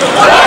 Yeah.